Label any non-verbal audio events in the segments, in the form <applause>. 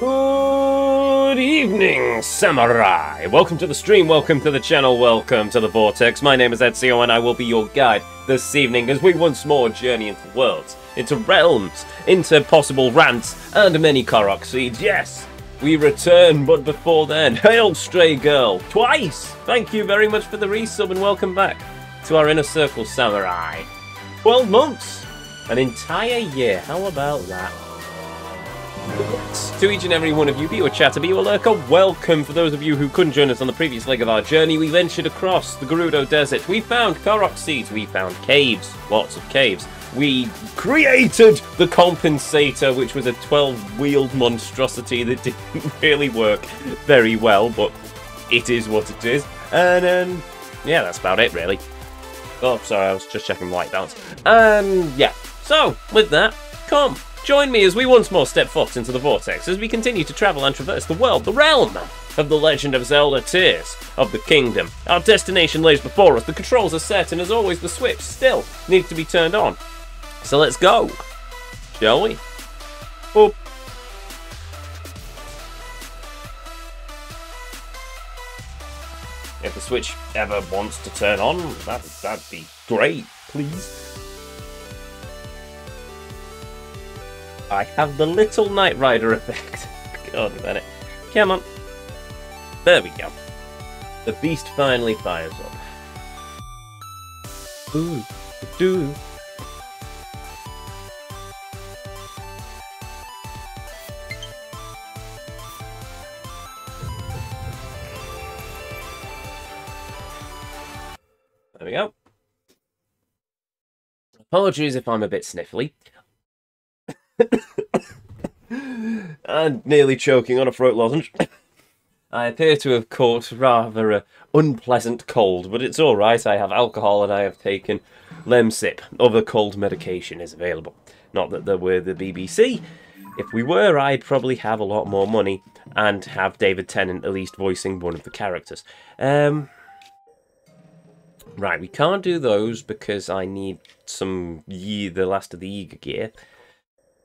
Good evening, Samurai! Welcome to the stream, welcome to the channel, welcome to the Vortex. My name is Ezio and I will be your guide this evening as we once more journey into worlds, into realms, into possible rants, and many Korok seeds. Yes, we return, but before then, hail Stray Girl, twice! Thank you very much for the resub and welcome back to our Inner Circle Samurai. 12 months! An entire year, how about that? To each and every one of you, be you a chatter, be a lurker, welcome. For those of you who couldn't join us on the previous leg of our journey, we ventured across the Gerudo Desert. We found Korok seeds, we found caves, lots of caves. We created the Compensator, which was a 12-wheeled monstrosity that <laughs> didn't really work very well, but it is what it is. And um, yeah, that's about it, really. Oh, sorry, I was just checking white balance. Um, yeah. So, with that, come, join me as we once more step forth into the vortex as we continue to travel and traverse the world, the realm of the Legend of Zelda Tears of the Kingdom. Our destination lays before us, the controls are set, and as always, the switch still needs to be turned on. So let's go, shall we? Boop. If the Switch ever wants to turn on, that, that'd be great, please. I have the little Knight Rider effect. God a minute. Come on. There we go. The beast finally fires up. Ooh, do. There we go. Apologies if I'm a bit sniffly. <coughs> and nearly choking on a throat lozenge. <coughs> I appear to have caught rather a unpleasant cold, but it's all right. I have alcohol and I have taken Lemsip. Other cold medication is available. Not that there were the BBC. If we were, I'd probably have a lot more money and have David Tennant at least voicing one of the characters. Um, right, we can't do those because I need some ye the last of the eager gear.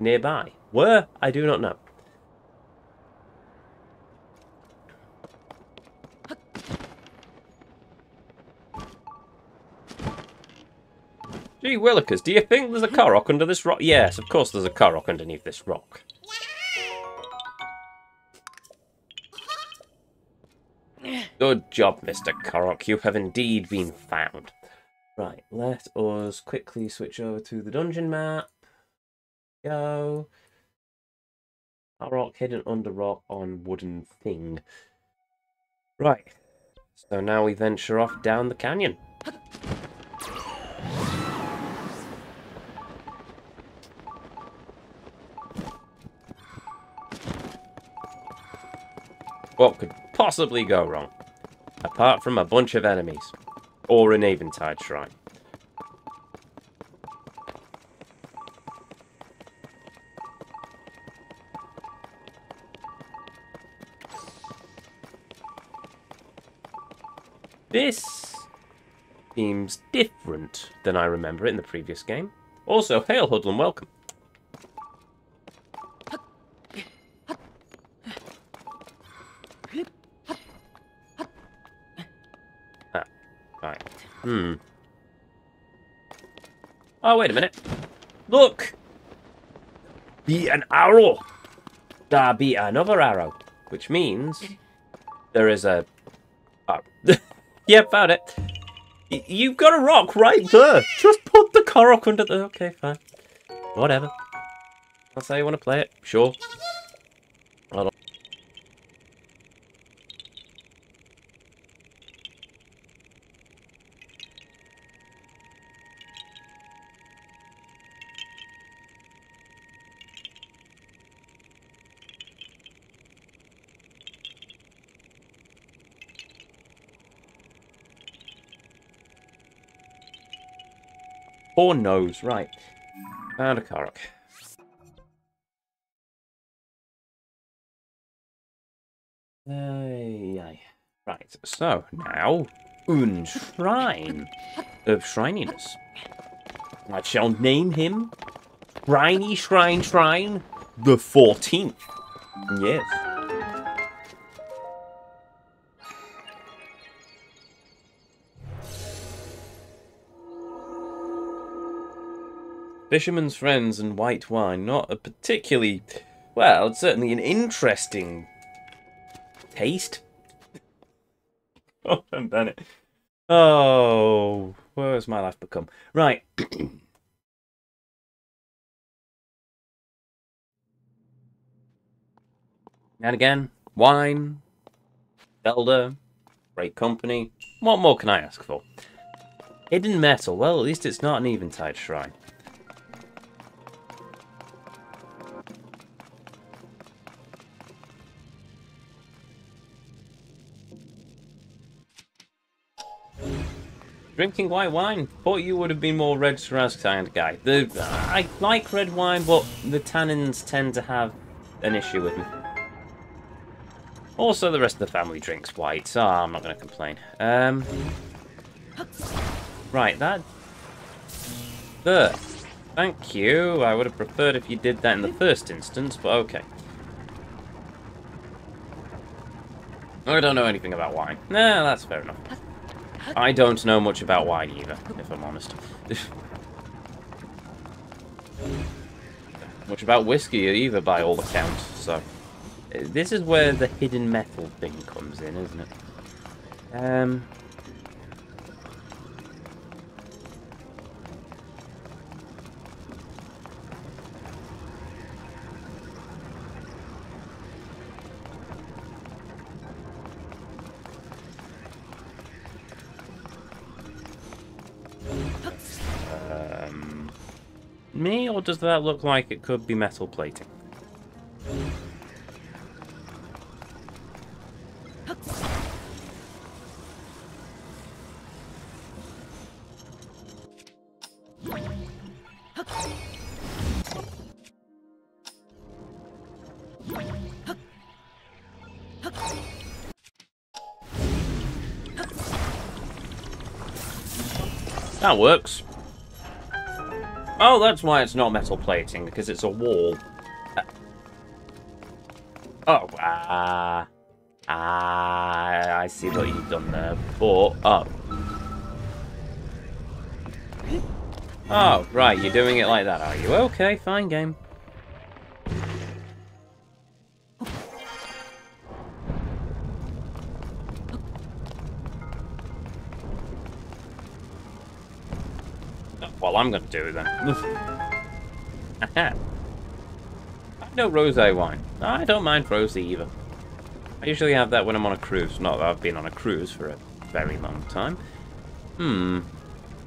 nearby. Where? I do not know. Gee willikers, do you think there's a Korok under this rock? Yes, of course there's a Korok underneath this rock. Good job, Mr. Korok. You have indeed been found. Right, let us quickly switch over to the dungeon map. Go. A rock hidden under rock on wooden thing. Right. So now we venture off down the canyon. What could possibly go wrong? Apart from a bunch of enemies. Or an Eventide shrine. Seems different than I remember it in the previous game. Also, hail Hoodlum, welcome. Ah, right. Hmm. Oh, wait a minute. Look! Be an arrow! There be another arrow. Which means there is a... Oh. <laughs> Yeah, found it. You've got a rock right there. Just put the Korok under the... Okay, fine. Whatever. That's how you want to play it. Sure. Poor nose. Right. And a. Aye, Right, so now, un shrine of shrininess. I shall name him Shriny Shrine Shrine the 14th. Yes. Fisherman's Friends and White Wine. Not a particularly... Well, it's certainly an interesting taste. <laughs> oh, Ben it. Oh, where has my life become? Right. <clears throat> and again, wine, Zelda, great company. What more can I ask for? Hidden metal. Well, at least it's not an eventide shrine. Drinking white wine. Thought you would have been more red Shiraz kind of guy. The I like red wine, but the tannins tend to have an issue with me. Also, the rest of the family drinks white, so I'm not going to complain. Um, right, that... There. Thank you. I would have preferred if you did that in the first instance, but okay. I don't know anything about wine. Nah, that's fair enough. I don't know much about wine either, if I'm honest. much about whiskey either, by all accounts, so... This is where the hidden metal thing comes in, isn't it? Um... or does that look like it could be metal plating? That works. Oh, that's why it's not metal plating, because it's a wall. Uh, oh, ah. Uh, ah, I see what you've done there. But, oh. Oh, right, you're doing it like that, are you? Okay, fine game. I'm going to do then. <laughs> no rosé wine. I don't mind rosé either. I usually have that when I'm on a cruise. Not that I've been on a cruise for a very long time. Hmm.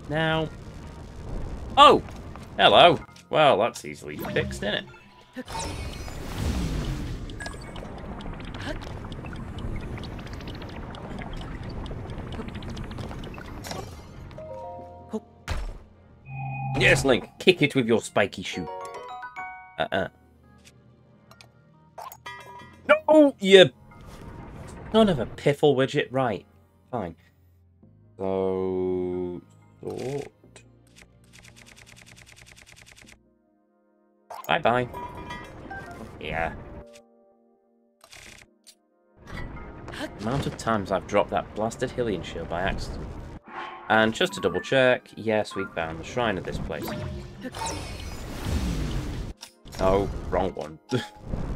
Now... Oh! Hello! Well, that's easily fixed, isn't it? Yes, Link. Kick it with your spiky shoe. Uh-uh. No, you None of a piffle widget. Right. Fine. So... Sort. Bye-bye. Yeah. The amount of times I've dropped that blasted Hylian shield by accident. And just to double check, yes, we found the shrine of this place. Oh, wrong one. <laughs>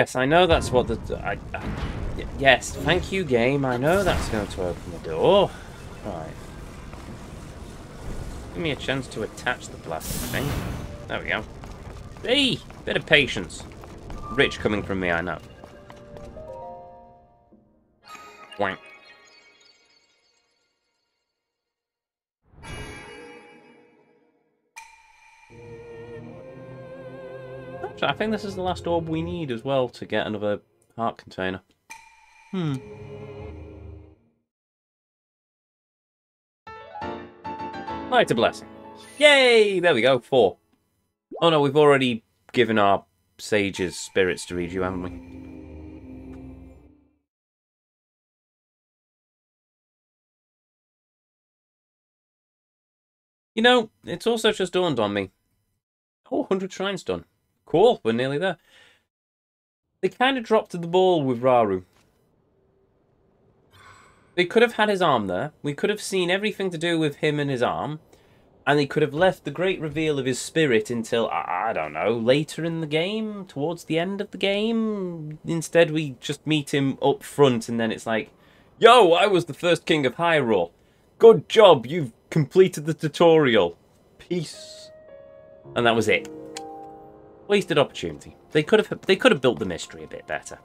Yes, I know that's what the... I, yes, thank you, game. I know that's going to open the door. Right. Give me a chance to attach the plastic thing. There we go. Hey, bit of patience. Rich coming from me, I know. Wank. Actually, I think this is the last orb we need as well to get another heart container. Hmm. Light a blessing. Yay! There we go, four. Oh no, we've already given our sages spirits to read you, haven't we? You know, it's also just dawned on me. Oh, 100 shrines done. Cool, we're nearly there. They kind of dropped the ball with Rauru. They could have had his arm there. We could have seen everything to do with him and his arm. And they could have left the great reveal of his spirit until, I don't know, later in the game? Towards the end of the game? Instead, we just meet him up front and then it's like, Yo, I was the first king of Hyrule. Good job, you've completed the tutorial. Peace. And that was it. Wasted opportunity. They could have they could have built the mystery a bit better.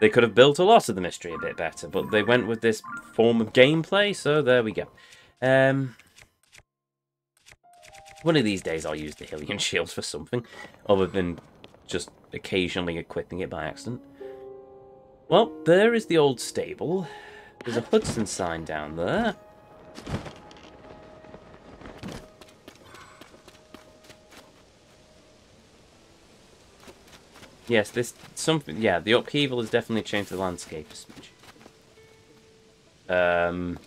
They could have built a lot of the mystery a bit better, but they went with this form of gameplay, so there we go. Um, one of these days I'll use the Hylian <laughs> shields for something, other than just occasionally equipping it by accident. Well, there is the old stable. There's a Hudson sign down there. Yes, this something. Yeah, the upheaval has definitely changed the landscape Um,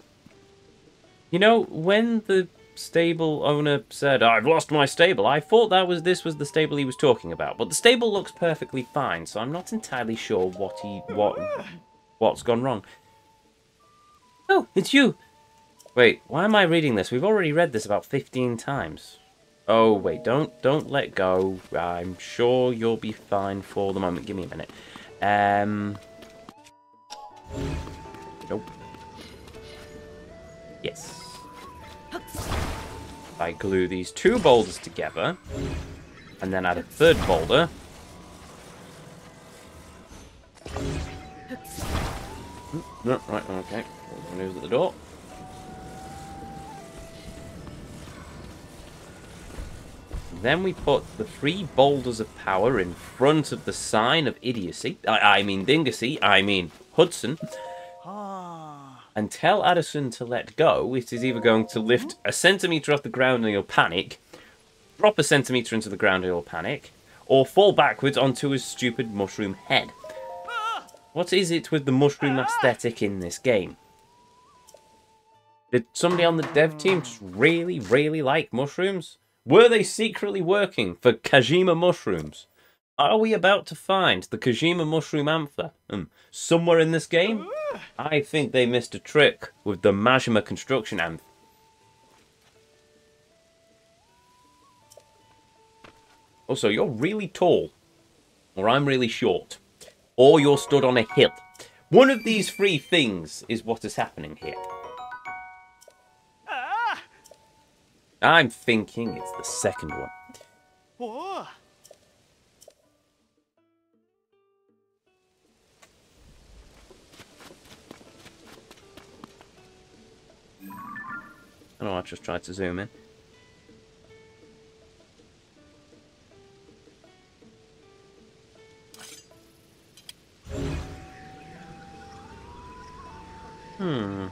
you know, when the stable owner said, "I've lost my stable," I thought that was this was the stable he was talking about. But the stable looks perfectly fine, so I'm not entirely sure what he what what's gone wrong. Oh, it's you. Wait, why am I reading this? We've already read this about 15 times. Oh, wait, don't don't let go. I'm sure you'll be fine for the moment. Give me a minute. Um... Nope. Yes. I glue these two boulders together, and then add a third boulder. No, right, okay. News at the door. Then we put the three boulders of power in front of the sign of idiocy. I, I mean dingacy. I mean Hudson. Ah. And tell Addison to let go. It is either going to lift a centimetre off the ground and you'll panic, drop a centimetre into the ground and you'll panic, or fall backwards onto his stupid mushroom head. What is it with the mushroom aesthetic in this game? Did somebody on the dev team just really, really like mushrooms? Were they secretly working for Kajima Mushrooms? Are we about to find the Kajima Mushroom Anther um, somewhere in this game? I think they missed a trick with the Majima Construction Anther. Also, you're really tall, or I'm really short, or you're stood on a hill. One of these three things is what is happening here. I'm thinking it's the second one. Whoa. I know I just tried to zoom in. Hmm.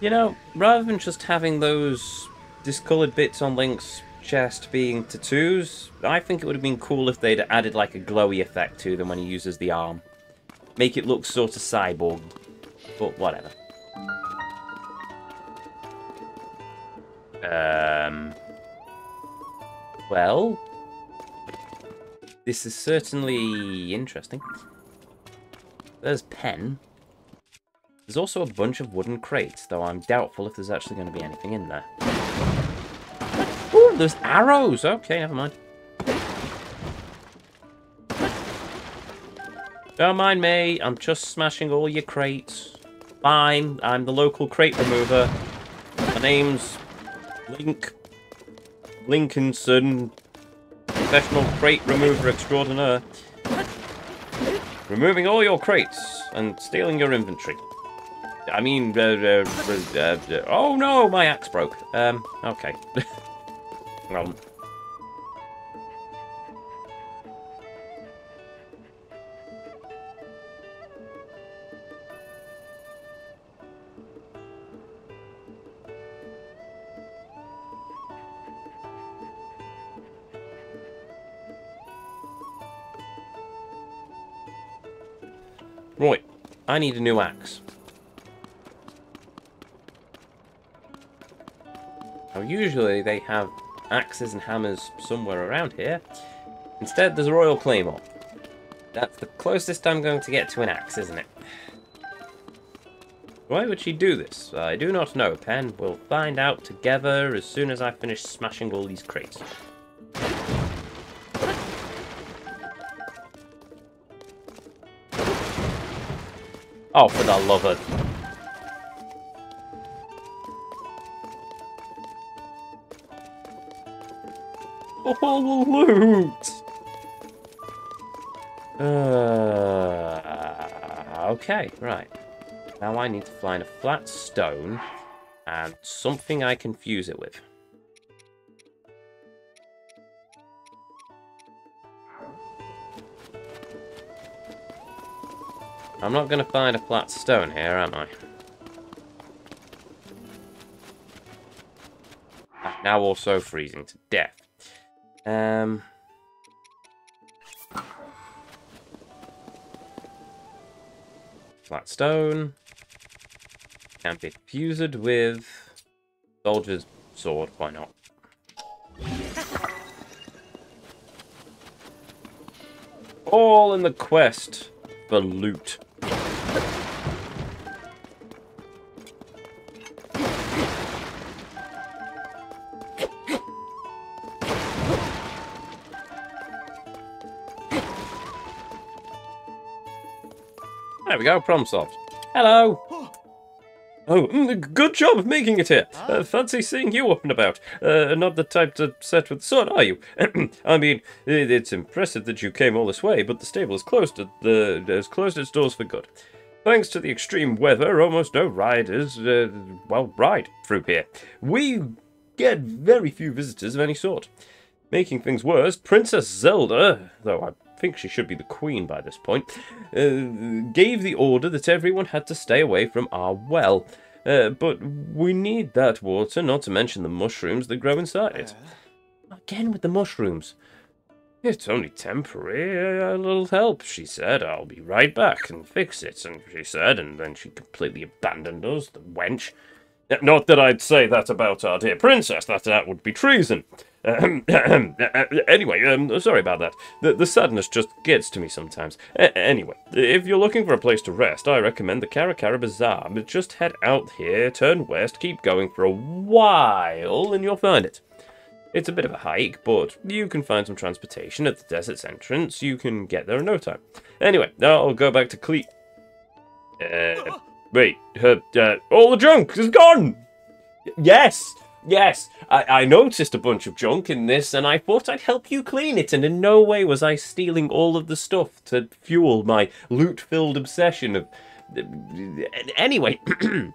You know, rather than just having those discoloured bits on Link's chest being tattoos, I think it would have been cool if they'd added like a glowy effect to them when he uses the arm. Make it look sort of cyborg, but whatever. Um, well, this is certainly interesting. There's Penn. There's also a bunch of wooden crates, though I'm doubtful if there's actually going to be anything in there. Ooh, there's arrows! Okay, never mind. Don't mind me, I'm just smashing all your crates. Fine, I'm the local crate remover. My name's Link. Lincolnson, professional crate remover extraordinaire. Removing all your crates and stealing your inventory. I mean, uh, uh, uh, oh no, my axe broke. Um, okay. <laughs> um, Right, I need a new axe. Usually they have axes and hammers somewhere around here. Instead there's a Royal Claymore. That's the closest I'm going to get to an axe, isn't it? Why would she do this? I do not know, Penn. We'll find out together as soon as I finish smashing all these crates. Oh, for the love of... All the loot! Uh, okay, right. Now I need to find a flat stone and something I can fuse it with. I'm not going to find a flat stone here, am I? Ah, now also freezing to death. Um... Flat stone. Can be fused with soldier's sword, why not? All in the quest for loot. There we go, problem solved. Hello! Oh, mm, good job making it here. Uh, fancy seeing you up and about. Uh, not the type to set with the are you? <clears throat> I mean, it's impressive that you came all this way, but the stable is closed. At the has closed its doors for good. Thanks to the extreme weather, almost no riders, uh, well, ride through here. We get very few visitors of any sort. Making things worse, Princess Zelda, though I think she should be the queen by this point, uh, gave the order that everyone had to stay away from our well. Uh, but we need that water, not to mention the mushrooms that grow inside it. Again with the mushrooms. It's only temporary, a little help, she said. I'll be right back and fix it, and she said, and then she completely abandoned us, the wench. Not that I'd say that about our dear princess, that that would be treason. <coughs> anyway, um, sorry about that. The, the sadness just gets to me sometimes. A anyway, if you're looking for a place to rest, I recommend the Karakara Bazaar. Just head out here, turn west, keep going for a while, and you'll find it. It's a bit of a hike, but you can find some transportation at the desert's entrance. You can get there in no time. Anyway, I'll go back to Cle... Uh, wait, uh, uh, all the junk is gone! Yes! Yes, I, I noticed a bunch of junk in this, and I thought I'd help you clean it, and in no way was I stealing all of the stuff to fuel my loot-filled obsession of... Anyway... <clears throat>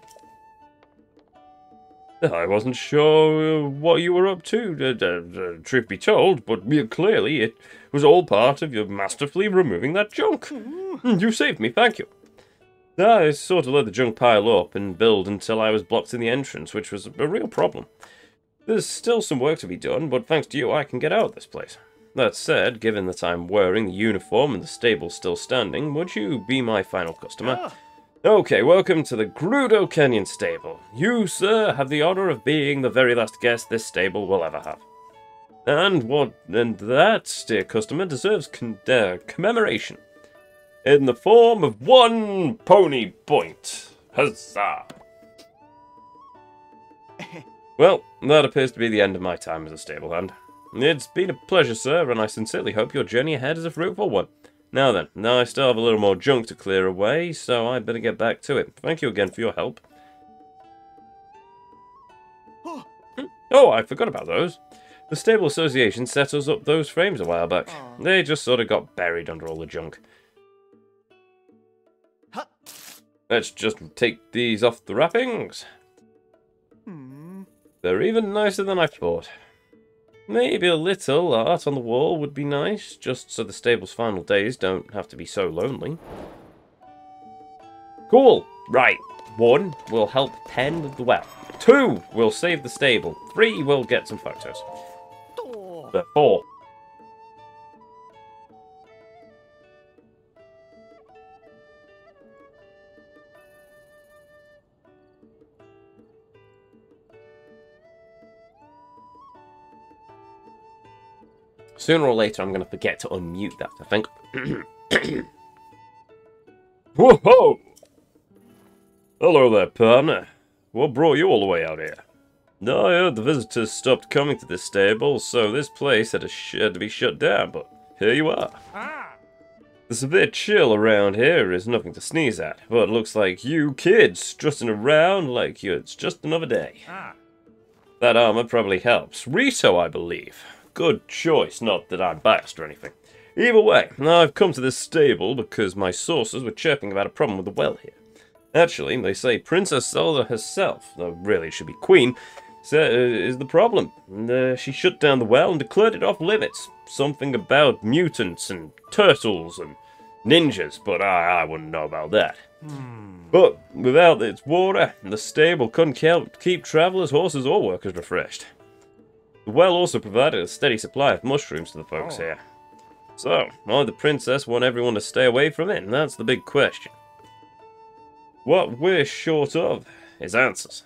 I wasn't sure what you were up to, uh, uh, truth be told, but clearly it was all part of your masterfully removing that junk. You saved me, thank you. I sort of let the junk pile up and build until I was blocked in the entrance, which was a real problem. There's still some work to be done, but thanks to you I can get out of this place. That said, given that I'm wearing the uniform and the stable's still standing, would you be my final customer? Ah. Okay, welcome to the Gerudo Canyon stable. You, sir, have the honor of being the very last guest this stable will ever have. And what and that, dear customer, deserves con uh, commemoration in the form of one pony point. Huzzah! <laughs> well, that appears to be the end of my time as a stable hand. It's been a pleasure, sir, and I sincerely hope your journey ahead is a fruitful one. Now then, now I still have a little more junk to clear away, so I better get back to it. Thank you again for your help. Oh, I forgot about those. The Stable Association set us up those frames a while back. They just sort of got buried under all the junk. Let's just take these off the wrappings. Hmm. They're even nicer than I thought. Maybe a little art on the wall would be nice, just so the stable's final days don't have to be so lonely. Cool! Right. One will help tend the well. Two will save the stable. Three will get some photos. But four. Sooner or later, I'm going to forget to unmute that, I think. <clears throat> Whoa! Hello there, partner. What brought you all the way out here? No, I heard the visitors stopped coming to this stable, so this place had to, had to be shut down, but here you are. Ah. a bit chill around here is nothing to sneeze at, but it looks like you kids strutting around like you it's just another day. Ah. That armor probably helps. Rito, I believe. Good choice, not that I'm biased or anything. Either way, I've come to this stable because my sources were chirping about a problem with the well here. Actually, they say Princess Zelda herself, though really it should be Queen, uh, is the problem. And, uh, she shut down the well and declared it off limits. Something about mutants and turtles and ninjas, but I, I wouldn't know about that. Hmm. But without its water, the stable couldn't keep travellers, horses, or workers refreshed. The well also provided a steady supply of mushrooms to the folks oh. here. So, why the princess want everyone to stay away from it? That's the big question. What we're short of is answers.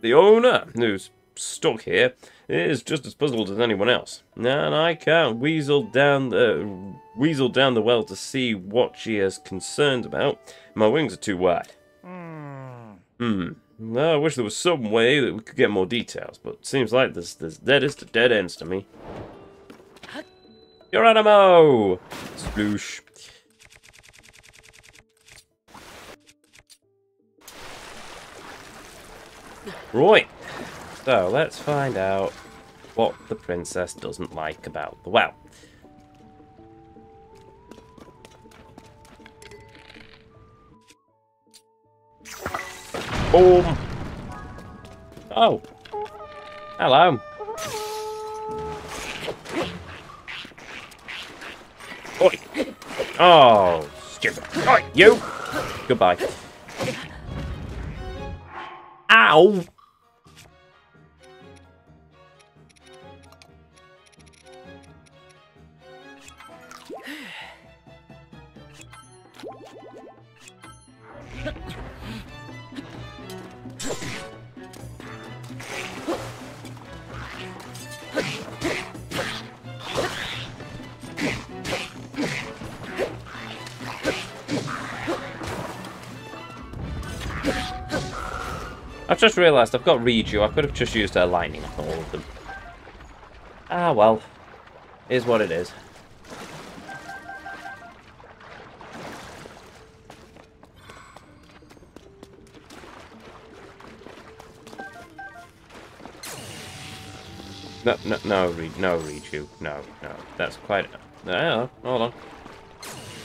The owner, who's stuck here, is just as puzzled as anyone else. And I can't weasel down the weasel down the well to see what she is concerned about. My wings are too wide. Hmm. Hmm. I wish there was some way that we could get more details, but seems like there's, there's deadest of dead ends to me. Geronimo! Sploosh. Right. So, let's find out what the princess doesn't like about the well. Boom. Oh. Hello. Oi. Oh, stupid. Oi, you. Goodbye. Ow. Realised I've got Riju. I could have just used her lightning on all of them. Ah, well. Is what it is. No, no, no, Re no, Riju. No, no. That's quite... No, hold on.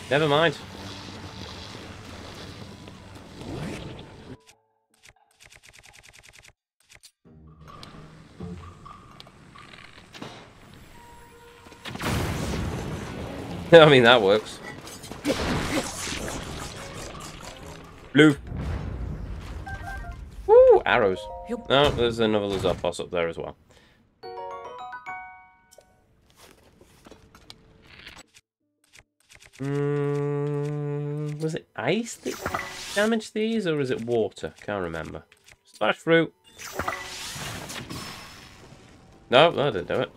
Never mind. <laughs> I mean, that works. Blue. Woo, arrows. No, there's another lizard boss up there as well. Mm, was it ice that damaged these, or is it water? Can't remember. Splash fruit. No, that didn't do it.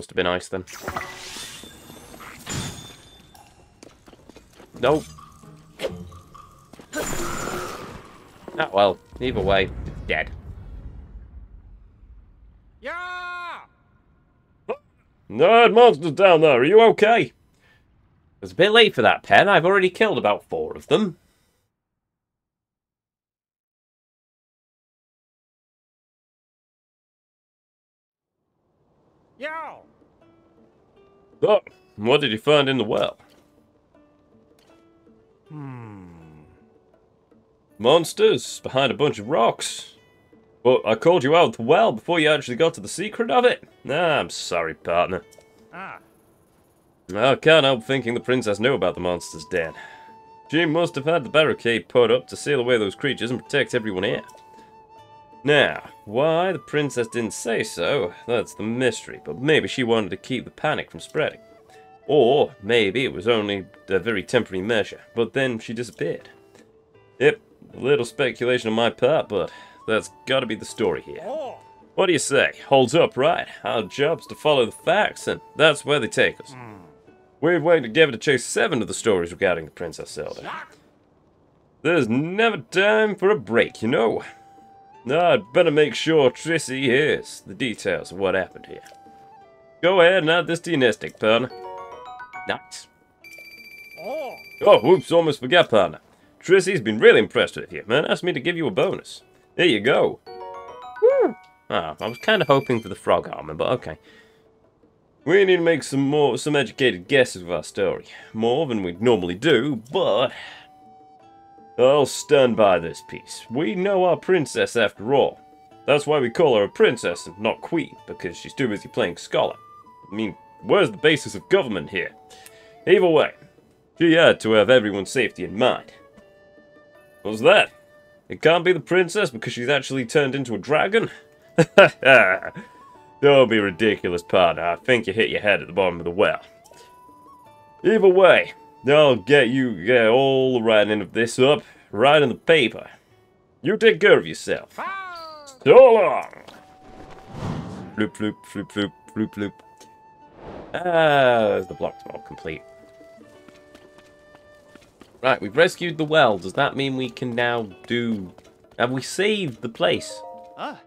Must have been ice then. Nope. Ah, well, either way, dead. Yeah! Nerd monsters down there, are you okay? It's a bit late for that, Penn. I've already killed about four of them. Yow! Oh, what did you find in the well? Hmm. Monsters behind a bunch of rocks. But I called you out the well before you actually got to the secret of it. Nah, I'm sorry, partner. Ah. I can't help thinking the princess knew about the monster's den. She must have had the barricade put up to seal away those creatures and protect everyone here. Now, why the princess didn't say so, that's the mystery, but maybe she wanted to keep the panic from spreading. Or maybe it was only a very temporary measure, but then she disappeared. Yep, a little speculation on my part, but that's gotta be the story here. What do you say? Holds up, right? Our job's to follow the facts, and that's where they take us. We've waited together to chase seven of the stories regarding the Princess Zelda. There's never time for a break, you know. Now, I'd better make sure Traysi hears the details of what happened here. Go ahead and add this to your nest egg, partner. Nice. Oh. Oh, whoops, almost forgot, partner. Traysi's been really impressed with you, man. Asked me to give you a bonus. There you go. Woo! Oh, ah, I was kind of hoping for the frog armor, but okay. We need to make some more, some educated guesses with our story. More than we'd normally do, but... I'll stand by this piece. We know our princess after all. That's why we call her a princess and not queen, because she's too busy playing scholar. I mean, where's the basis of government here? Either way, she had to have everyone's safety in mind. What's that? It can't be the princess because she's actually turned into a dragon? <laughs> Don't be ridiculous, partner. I think you hit your head at the bottom of the well. Either way, I'll get you get all the writing of this up right in the paper. You take care of yourself. So long! Floop, floop, floop, floop, floop, floop. Ah, the block's all complete. Right, we've rescued the well. Does that mean we can now do... Have we saved the place? Ah.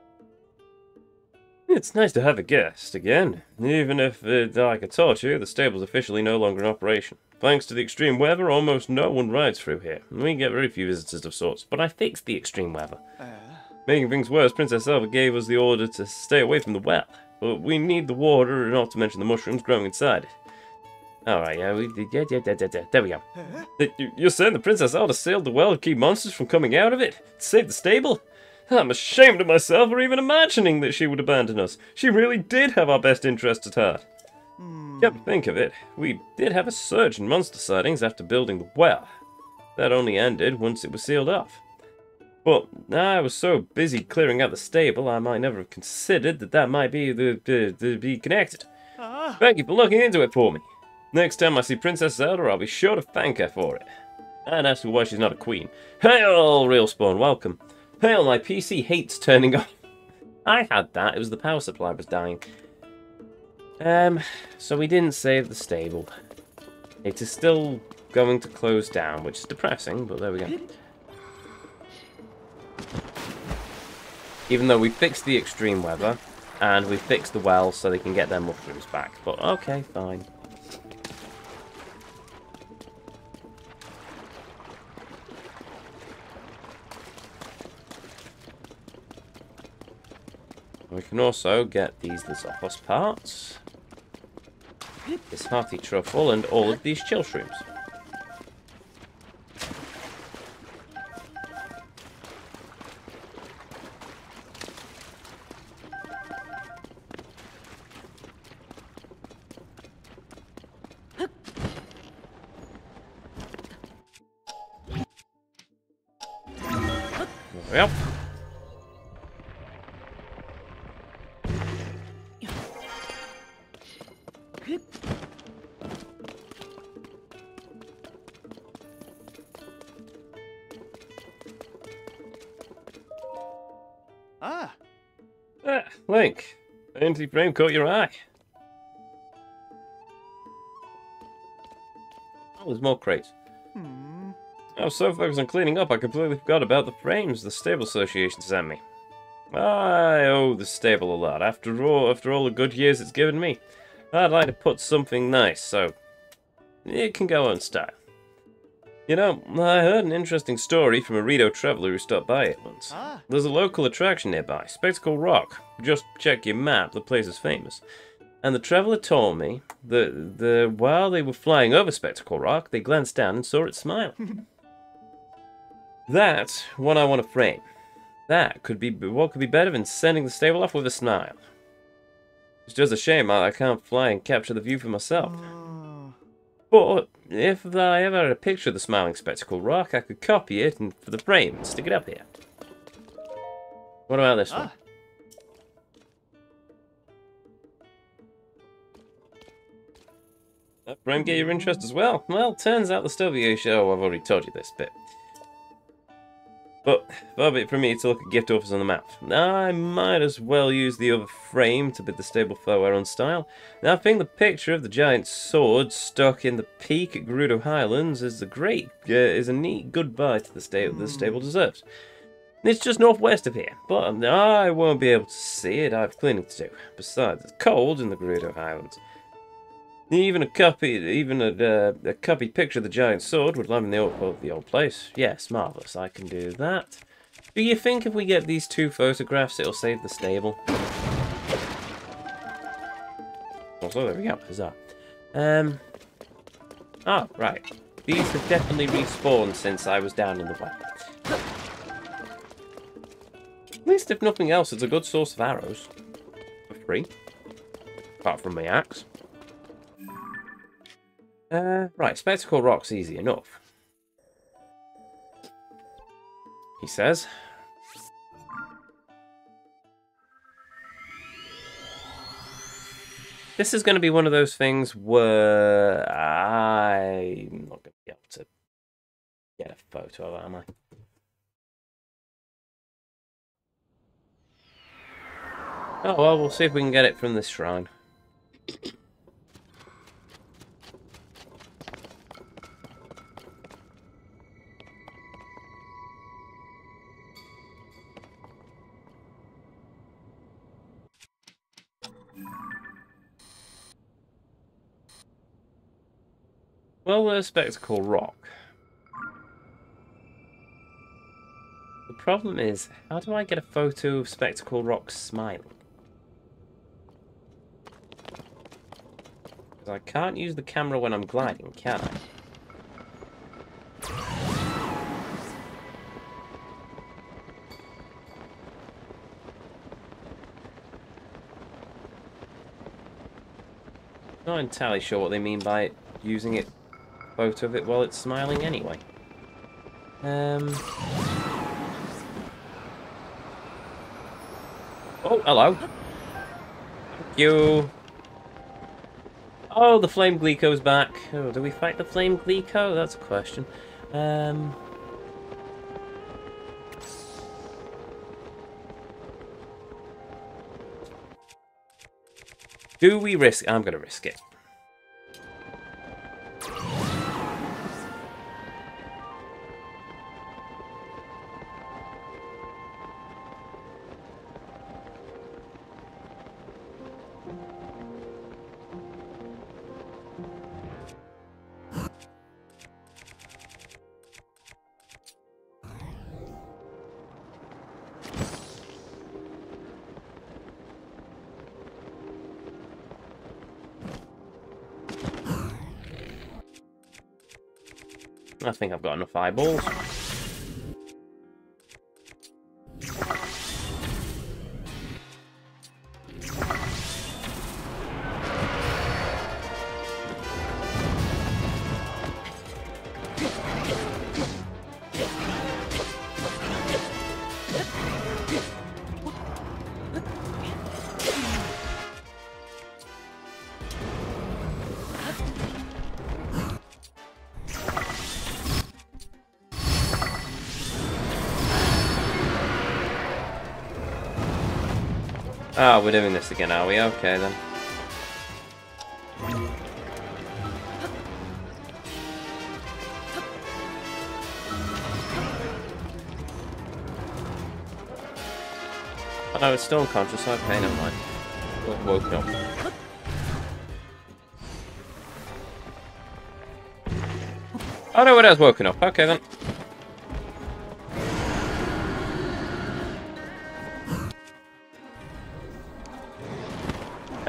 It's nice to have a guest again. Even if, uh, like I told you, the stable's officially no longer in operation. Thanks to the extreme weather, almost no one rides through here. We get very few visitors of sorts, but I fixed the extreme weather. Uh. Making things worse, Princess Elva gave us the order to stay away from the well. But we need the water, not to mention the mushrooms growing inside. Alright, yeah, we, yeah, yeah, yeah, yeah, yeah, there we go. Th- you- You're saying the Princess Zelda sealed the well to keep monsters from coming out of it? To save the stable? I'm ashamed of myself for even imagining that she would abandon us. She really did have our best interests at heart. Hmm. To think of it, we did have a surge in monster sightings after building the well. That only ended once it was sealed off. But I was so busy clearing out the stable, I might never have considered that that might be the, the, the be connected. Ah. Thank you for looking into it for me. Next time I see Princess Zelda, I'll be sure to thank her for it. And ask her why she's not a queen. Hail, Real Spawn, welcome. Hail, my PC hates turning off. <laughs> I had that, it was the power supply was dying. Um, so we didn't save the stable. It is still going to close down, which is depressing, but there we go. Even though we fixed the extreme weather, and we fixed the well so they can get their mushrooms back. But okay, fine. We can also get these Lizalfos parts, this hearty truffle, and all of these chill shrooms. Anti-frame caught your eye. Oh, there's more crates. Hmm. I was so focused on cleaning up, I completely forgot about the frames the stable association sent me. I owe the stable a lot. After all, after all the good years it's given me, I'd like to put something nice so it can go on style. You know, I heard an interesting story from a Rito traveler who stopped by it once. Ah. There's a local attraction nearby, Spectacle Rock. Just check your map, the place is famous. And the traveller told me that the while they were flying over Spectacle Rock, they glanced down and saw it smile. <laughs> That's what I want to frame. That could be what could be better than sending the stable off with a smile. It's just a shame I I can't fly and capture the view for myself. But if I ever had a picture of the smiling spectacle rock, I could copy it and for the frame and stick it up here. What about this one? Ah. That frame get your interest as well? Well, turns out the you show, I've already told you this bit. But far be it from me to look at gift offers on the map. I might as well use the other frame to bid the stable flow our own style. Now, I think the picture of the giant sword stuck in the peak at Gerudo Highlands is a great, uh, is a neat goodbye to the stable the stable deserves. It's just northwest of here, but I won't be able to see it. I have cleaning to do. Besides, it's cold in the Gerudo Highlands. Even a copy, even a, uh, a copy picture of the giant sword would liven the old, the old place. Yes, marvellous. I can do that. Do you think if we get these two photographs, it'll save the stable? Also, there we go. Huzzah. Um. Oh, right. These have definitely respawned since I was down in the way. At least, if nothing else, it's a good source of arrows. For free. Apart from my axe. Uh, right, Spectacle Rock's easy enough. He says. This is going to be one of those things where I'm not going to be able to get a photo, of it, am I? Oh, well, we'll see if we can get it from this shrine. Well, Spectacle Rock. The problem is, how do I get a photo of Spectacle Rock smiling? Because I can't use the camera when I'm gliding, can I? Not entirely sure what they mean by using it photo of it while it's smiling anyway. Um. Oh, hello. Thank you. Oh, the Flame Gleeok's back. Oh, do we fight the Flame Gleeok? That's a question. Um. Do we risk? I'm going to risk it. I think I've got enough eyeballs. Oh, we're doing this again, are we? Okay then. Oh, it's still unconscious. Okay, never mind. Well, woken up. Oh no, it has woken up. Okay then.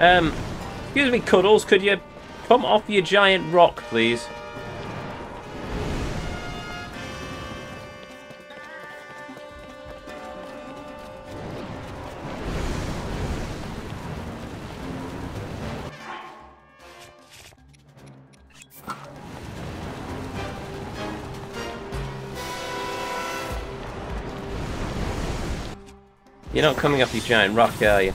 Um, Excuse me, Cuddles, could you come off your giant rock, please? You're not coming off your giant rock, are you?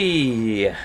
Yeah.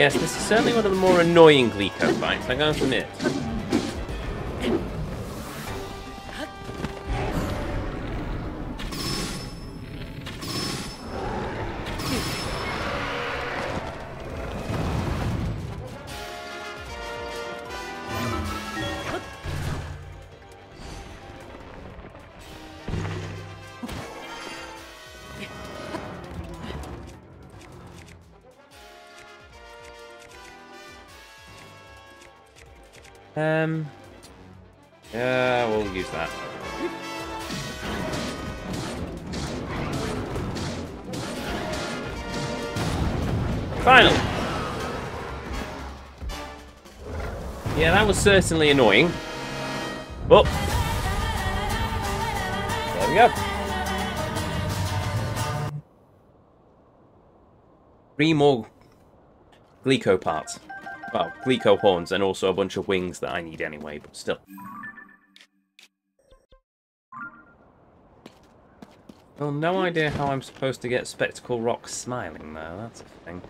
Yes, this is certainly one of the more annoying Gleeok fights, I gotta admit. Um. Yeah, we'll use that. Final. Yeah, that was certainly annoying. But there we go. Three more Gleeok parts. Well, Gleeok horns and also a bunch of wings that I need anyway, but still. Well, no idea how I'm supposed to get Spectacle Rock smiling, though. That's a thing.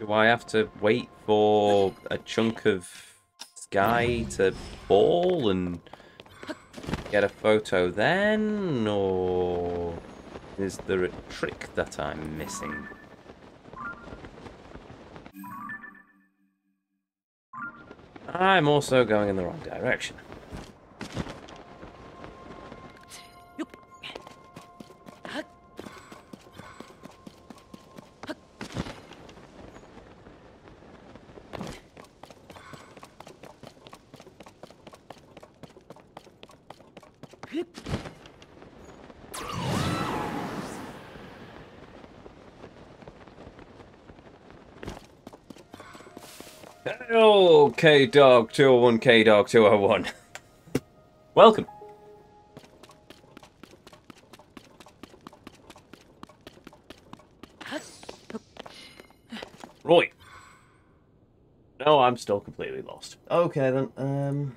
Do I have to wait for a chunk of sky to fall and get a photo then, or... Is there a trick that I'm missing? I'm also going in the wrong direction. Oh, K Dog 201, K Dog 201. <laughs> Welcome. Right. No, I'm still completely lost. Okay then, um...